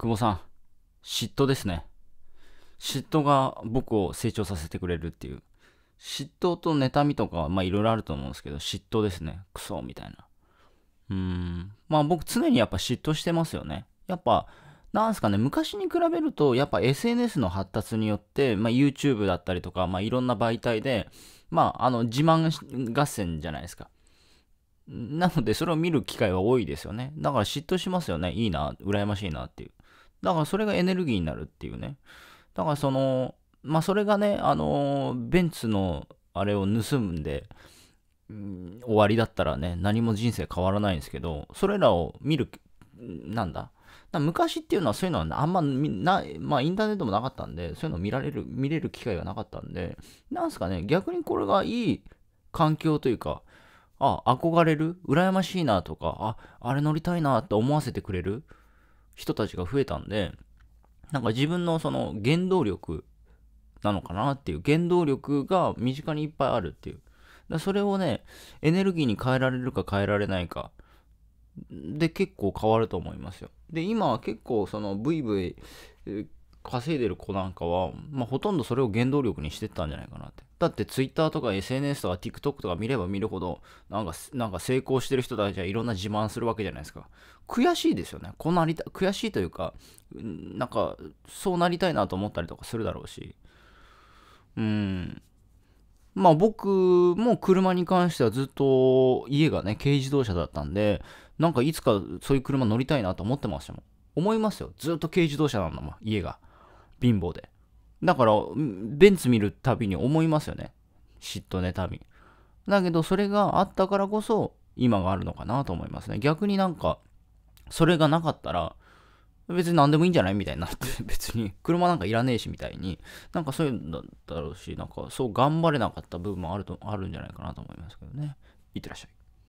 久保さん、嫉妬ですね。嫉妬が僕を成長させてくれるっていう。嫉妬と妬みとか、まあいろいろあると思うんですけど、嫉妬ですね。クソみたいな。うーん。まあ僕常にやっぱ嫉妬してますよね。やっぱ、なんすかね、昔に比べると、やっぱ SNS の発達によって、まあ YouTube だったりとか、まあいろんな媒体で、まああの自慢合戦じゃないですか。なので、それを見る機会は多いですよね。だから嫉妬しますよね。いいな、羨ましいなっていう。だからそれがエネルギーになるっていうね。だからその、まあそれがね、あの、ベンツのあれを盗んで、うん、終わりだったらね、何も人生変わらないんですけど、それらを見る、なんだ昔っていうのはそういうのはあんまな、まあインターネットもなかったんで、そういうのを見られる、見れる機会がなかったんで、なんすかね、逆にこれがいい環境というか、あ、憧れる羨ましいなとか、あ、あれ乗りたいなって思わせてくれる人たちが増えたんで、なんか自分のその原動力なのかなっていう原動力が身近にいっぱいあるっていう。だそれをね、エネルギーに変えられるか変えられないかで結構変わると思いますよ。で、今は結構そのブイブイ稼いでる子なんかは、まあ、ほとんどそれを原動力にしてたんじゃないかなって。だって Twitter とか SNS とか TikTok とか見れば見るほど、なんか、なんか成功してる人たちはいろんな自慢するわけじゃないですか。悔しいですよね。こうなりた、悔しいというか、なんか、そうなりたいなと思ったりとかするだろうし。うん。まあ僕も車に関してはずっと家がね、軽自動車だったんで、なんかいつかそういう車乗りたいなと思ってましたもん。思いますよ。ずっと軽自動車なんだもん、家が。貧乏で。だから、ベンツ見るたびに思いますよね。嫉妬妬み。だけど、それがあったからこそ、今があるのかなと思いますね。逆になんか、それがなかったら、別に何でもいいんじゃないみたいになって、別に車なんかいらねえしみたいに、なんかそういうんだろうし、なんかそう頑張れなかった部分もあると、あるんじゃないかなと思いますけどね。いってらっしゃい。